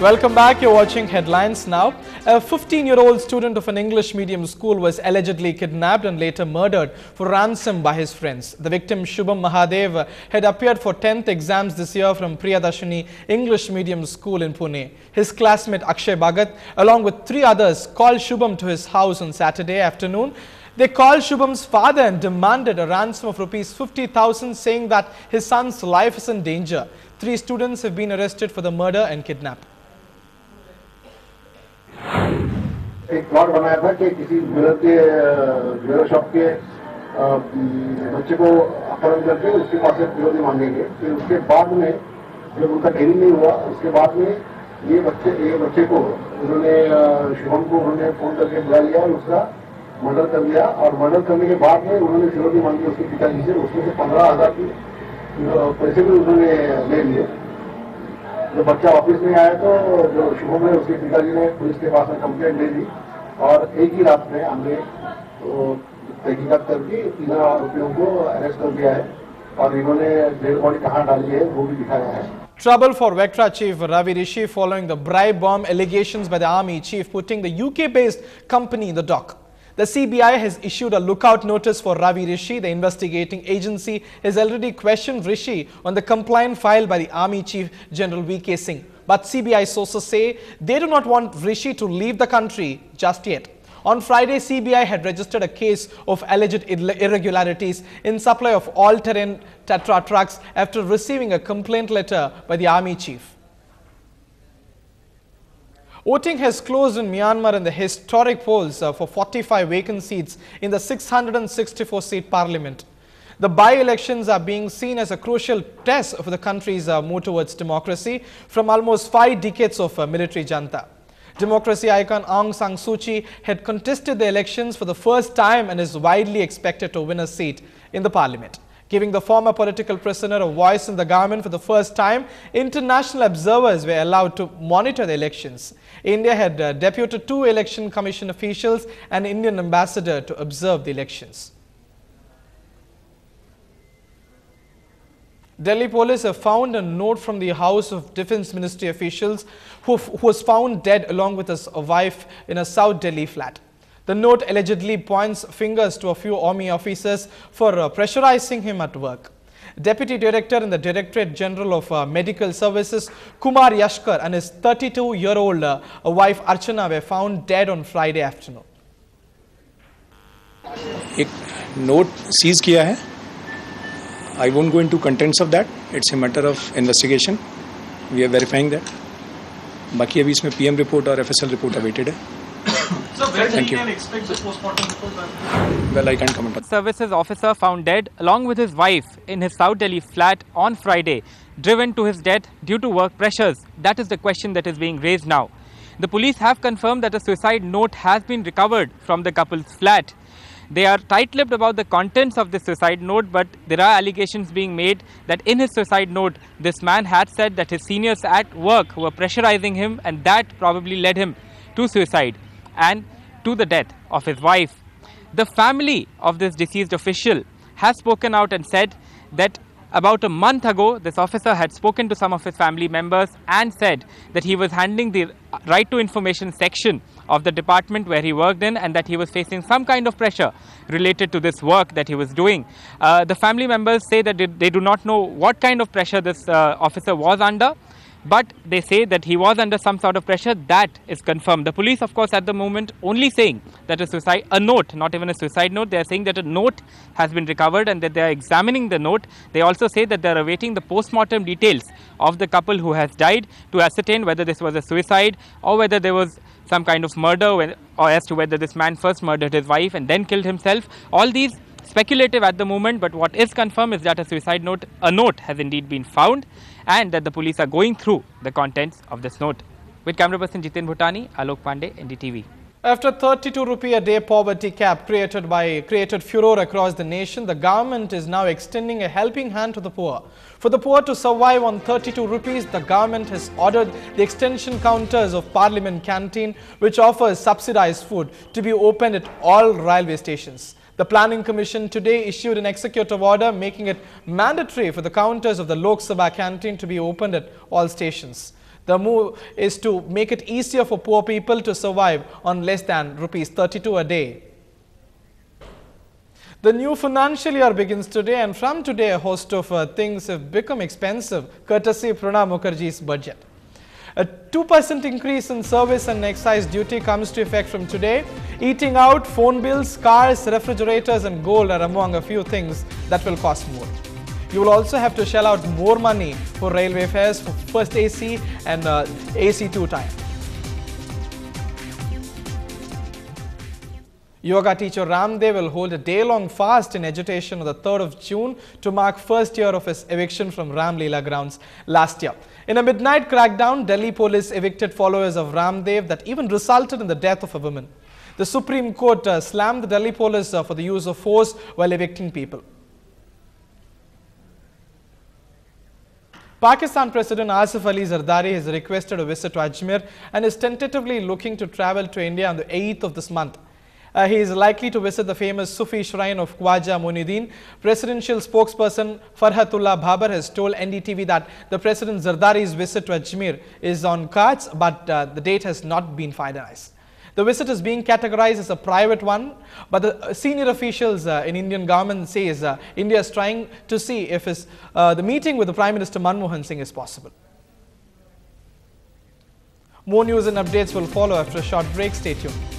Welcome back. You're watching headlines now. A 15 year old student of an English medium school was allegedly kidnapped and later murdered for ransom by his friends. The victim, Shubham Mahadev, had appeared for 10th exams this year from Priyadarshini English medium school in Pune. His classmate Akshay Bhagat, along with three others, called Shubham to his house on Saturday afternoon. They called Shubham's father and demanded a ransom of rupees 50,000, saying that his son's life is in danger. Three students have been arrested for the murder and kidnap. एक plot बनाया था कि किसी jeweller के jeweller shop के बच्चे को अपहरण करके उसके पास से फिरौती मांगेंगे। फिर उसके बाद में जब उनका डीलिंग नहीं हुआ, उसके बाद में ये बच्चे ये बच्चे को उन्होंने शुभम को उन्होंने फ़ोन करके बुला लिया और उसका मर्डर कर दिया। और मर्डर करने के बाद में उन्होंने फिरौती मांगी उसके पिताजी से। उसमें से पंद्रह हज़ार की पैसे भी उन्होंने ले लिए। जब बच्चा ऑफ़िस में आया तो जो शुभम है, उसके पिताजी ने पुलिस के पास में कंप्लेंट दे दी। और एक ही रात में हमने तो तहकीकत करके तीन आरोपियों को अरेस्ट कर दिया है और इन्होंने डेड बॉडी कहाँ डाली है वो भी दिखाया है Trouble for Vectra chief Ravi Rishi following the bribe bomb allegations by the army chief putting the UK-based company in the dock. The CBI has issued a lookout notice for Ravi Rishi. The investigating agency has already questioned Rishi on the complaint filed by the Army Chief General V.K. Singh. But CBI sources say they do not want Rishi to leave the country just yet. On Friday, CBI had registered a case of alleged irregularities in supply of all-terrain Tatra trucks after receiving a complaint letter by the Army Chief. Voting has closed in Myanmar in the historic polls uh, for 45 vacant seats in the 664-seat parliament. The by-elections are being seen as a crucial test of the country's uh, move towards democracy from almost five decades of uh, military junta. Democracy icon Aung San Suu Kyi had contested the elections for the first time and is widely expected to win a seat in the parliament. Giving the former political prisoner a voice in the government for the first time, international observers were allowed to monitor the elections. India had uh, deputed two election commission officials and Indian ambassador to observe the elections. Delhi police have found a note from the House of Defence Ministry officials who, who was found dead along with his wife in a South Delhi flat. The note allegedly points fingers to a few army officers for uh, pressurizing him at work. Deputy Director in the Directorate General of uh, Medical Services, Kumar Yashkar, and his 32-year-old uh, wife Archana were found dead on Friday afternoon. एक note seize किया है I won't go in to contents of that it's a matter of investigation we are verifying that बाकी अभी इसमें PM report और FSL report awaited है Thank you. Well, I can't comment on services officer found dead along with his wife in his South Delhi flat on Friday, driven to his death due to work pressures. That is the question that is being raised now. The police have confirmed that a suicide note has been recovered from the couple's flat. They are tight lipped about the contents of the suicide note, but there are allegations being made that in his suicide note, this man had said that his seniors at work were pressurizing him, and that probably led him to suicide and to the death of his wife. The family of this deceased official has spoken out and said that about a month ago, this officer had spoken to some of his family members and said that he was handling the right to information section of the department where he worked in and that he was facing some kind of pressure related to this work that he was doing. Uh, the family members say that they, do not know what kind of pressure this uh, officer was under but they say that he was under some sort of pressure that is confirmed. The police of course at the moment only saying that a suicide a note not even a suicide note. They are saying that a note has been recovered and that they are examining the note. They also say that they are awaiting the post-mortem details of the couple who has died to ascertain whether this was a suicide or whether there was some kind of murder when- or as to whether this man first murdered his wife and then killed himself. All these speculative at the moment but what is confirmed is that a suicide note a note has indeed been found and that the police are going through the contents of this note. With camera person jitin bhutani alok pandey ndtv After 32 rupee a day poverty cap created by created furor across the nation, the government is now extending a helping hand to the poor. For the poor to survive on 32 rupees, the government has ordered the extension counters of Parliament Canteen, which offers subsidized food, to be opened at all railway stations. The Planning Commission today issued an executive order making it mandatory for the counters of the Lok Sabha canteen to be opened at all stations. The move is to make it easier for poor people to survive on less than rupees 32 a day. The new financial year begins today and from today a host of uh, things have become expensive courtesy Pranab Mukherjee's budget. A 2% increase in service and excise duty comes to effect from today. Eating out, phone bills, cars, refrigerators and gold are among a few things that will cost more. You will also have to shell out more money for railway fares for first AC and uh, AC2 time. Yoga teacher Ramdev will hold a day-long fast in agitation on the 3rd of June to mark first year of his eviction from Ram Leela grounds last year. In a midnight crackdown, Delhi police evicted followers of Ramdev that even resulted in the death of a woman. The Supreme Court uh, slammed the Delhi police uh, for the use of force while evicting people. Pakistan President Asif Ali Zardari has requested a visit to Ajmer and is tentatively looking to travel to India on the 8th of this month. Uh, he is likely to visit the famous Sufi shrine of Khwaja Muinuddin. Presidential spokesperson Farhatullah Babar has told NDTV that the President Zardari's visit to Ajmer is on cards, but uh, the date has not been finalized. The visit is being categorized as a private one, but the senior officials uh, in Indian government says uh, India is trying to see if his, uh, the meeting with the Prime Minister Manmohan Singh is possible. More news and updates will follow after a short break. Stay tuned.